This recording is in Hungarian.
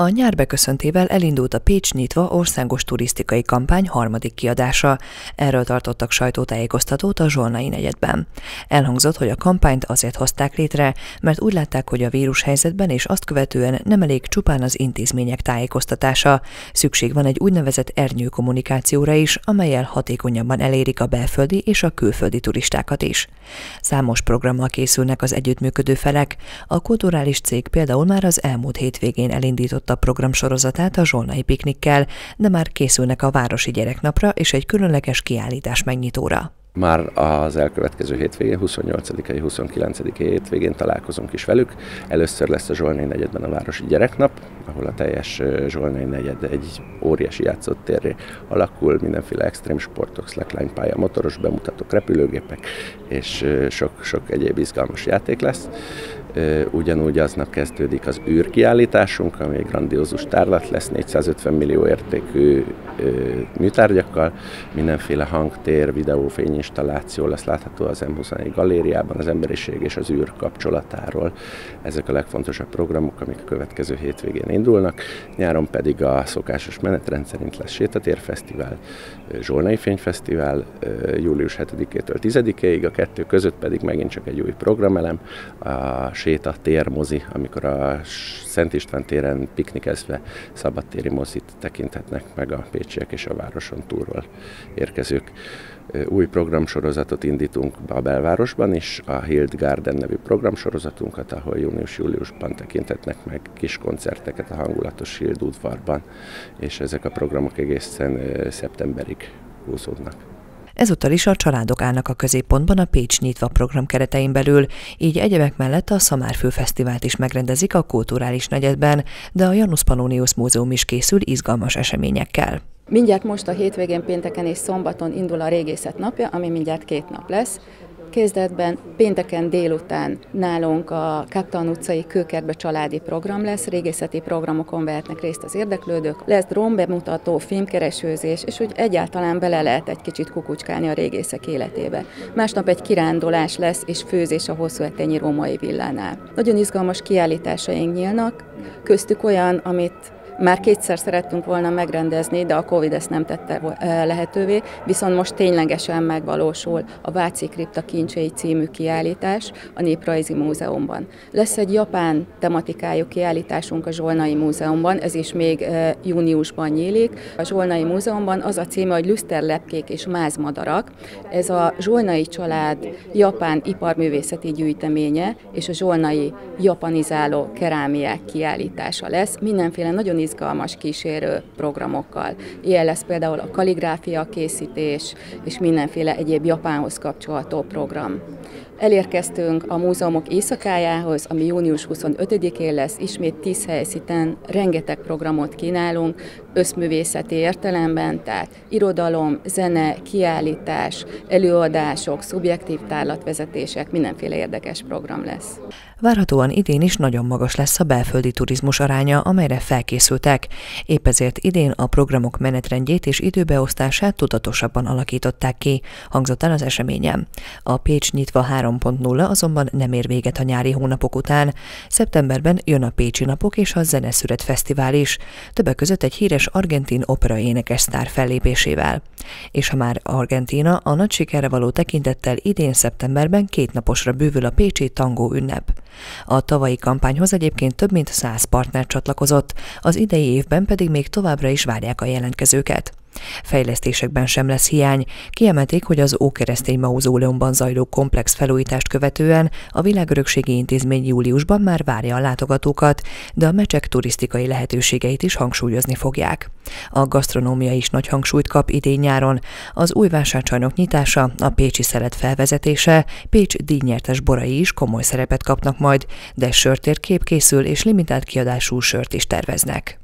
A nyár beköszöntével elindult a Pécs nyitva országos turisztikai kampány harmadik kiadása. Erről tartottak sajtótájékoztatót a Zsolnai negyedben. Elhangzott, hogy a kampányt azért hozták létre, mert úgy látták, hogy a vírushelyzetben és azt követően nem elég csupán az intézmények tájékoztatása. Szükség van egy úgynevezett ernyő kommunikációra is, amelyel hatékonyabban elérik a belföldi és a külföldi turistákat is. Számos programmal készülnek az együttműködő felek. A kulturális cég például már az elmúlt hétvégén elindított a program sorozatát a Zsolnai piknikkel, de már készülnek a Városi Gyereknapra és egy különleges kiállítás megnyitóra. Már az elkövetkező hétvégén, 28-ai, 29-i hétvégén találkozunk is velük. Először lesz a Zsolnai negyedben a Városi Gyereknap, ahol a teljes Zsolnai negyed egy óriási játszótérré alakul, mindenféle extrém sportok, slackline motoros bemutatók, repülőgépek, és sok, sok egyéb izgalmas játék lesz. Ugyanúgy aznap kezdődik az űrkiállításunk, ami egy grandiózus tárlat lesz, 450 millió értékű műtárgyakkal, mindenféle hangtér, videó, fényinstalláció lesz látható az M21 galériában, az emberiség és az űr kapcsolatáról. Ezek a legfontosabb programok, amik a következő hétvégén indulnak. Nyáron pedig a szokásos menetrend szerint lesz Sétatérfesztivál, Zsolnai Fényfesztivál, július 7-től 10-ig, a kettő között pedig megint csak egy új programelem, a séta térmozi, amikor a Szent István téren piknikezve szabadtéri mozit tekinthetnek meg a pécsiek és a városon túlról érkezők. Új programsorozatot indítunk a belvárosban is, a Hild Garden nevű programsorozatunkat, ahol június-júliusban tekinthetnek meg kis koncerteket a hangulatos Hild udvarban, és ezek a programok egészen szeptemberig húzódnak. Ezúttal is a családok állnak a középpontban a Pécs nyitva program keretein belül, így egyebek mellett a Szamárfő Fesztivált is megrendezik a kulturális negyedben, de a Janus Pannonius Múzeum is készül izgalmas eseményekkel. Mindjárt most a hétvégén pénteken és szombaton indul a régészet napja, ami mindjárt két nap lesz. Kezdetben pénteken délután nálunk a Kaptan utcai kőkertbe családi program lesz, régészeti programokon vehetnek részt az érdeklődők, lesz drónbemutató, filmkeresőzés, és úgy egyáltalán bele lehet egy kicsit kukucskálni a régészek életébe. Másnap egy kirándulás lesz, és főzés a hosszú etényi római villánál. Nagyon izgalmas kiállításaink nyílnak, köztük olyan, amit már kétszer szerettünk volna megrendezni, de a Covid ezt nem tette lehetővé, viszont most ténylegesen megvalósul a Váci Kripta kincsei című kiállítás a Néprajzi Múzeumban. Lesz egy japán tematikájú kiállításunk a Zsolnai Múzeumban, ez is még júniusban nyílik. A Zsolnai Múzeumban az a címe, hogy Lüszterlepkék és mázmadarak. Ez a Zsolnai család japán iparművészeti gyűjteménye és a Zsolnai japanizáló kerámiák kiállítása lesz. Mindenféle nagyon izgalmas kísérő programokkal. Ilyen lesz például a kaligráfia készítés és mindenféle egyéb Japánhoz kapcsolható program. Elérkeztünk a múzeumok éjszakájához, ami június 25-én lesz, ismét 10 helyszínen rengeteg programot kínálunk, összművészeti értelemben, tehát irodalom, zene, kiállítás, előadások, szubjektív tárlatvezetések, mindenféle érdekes program lesz. Várhatóan idén is nagyon magas lesz a belföldi turizmus aránya, amelyre felkészültek. Épp ezért idén a programok menetrendjét és időbeosztását tudatosabban alakították ki, hangzott el az eseményen. A Pécs nyitva 3.0 azonban nem ér véget a nyári hónapok után. Szeptemberben jön a Pécsi Napok és a Zeneszüret Fesztivál is, többek között egy híres argentin opera énekes sztár fellépésével. És ha már Argentína, a nagy sikerre való tekintettel idén szeptemberben két naposra bővül a Pécsi tangó ünnep. A tavalyi kampányhoz egyébként több mint száz partner csatlakozott, az idei évben pedig még továbbra is várják a jelentkezőket. Fejlesztésekben sem lesz hiány. Kiemelték, hogy az Ókeresztény Mauzóleumban zajló komplex felújítást követően a Világörökségi Intézmény júliusban már várja a látogatókat, de a mecsek turisztikai lehetőségeit is hangsúlyozni fogják. A gasztronómia is nagy hangsúlyt kap idén-nyáron. Az új vásárcsarnok nyitása, a Pécsi szelet felvezetése, Pécs díjnyertes borai is komoly szerepet kapnak majd, de sörtérkép készül és limitált kiadású sört is terveznek.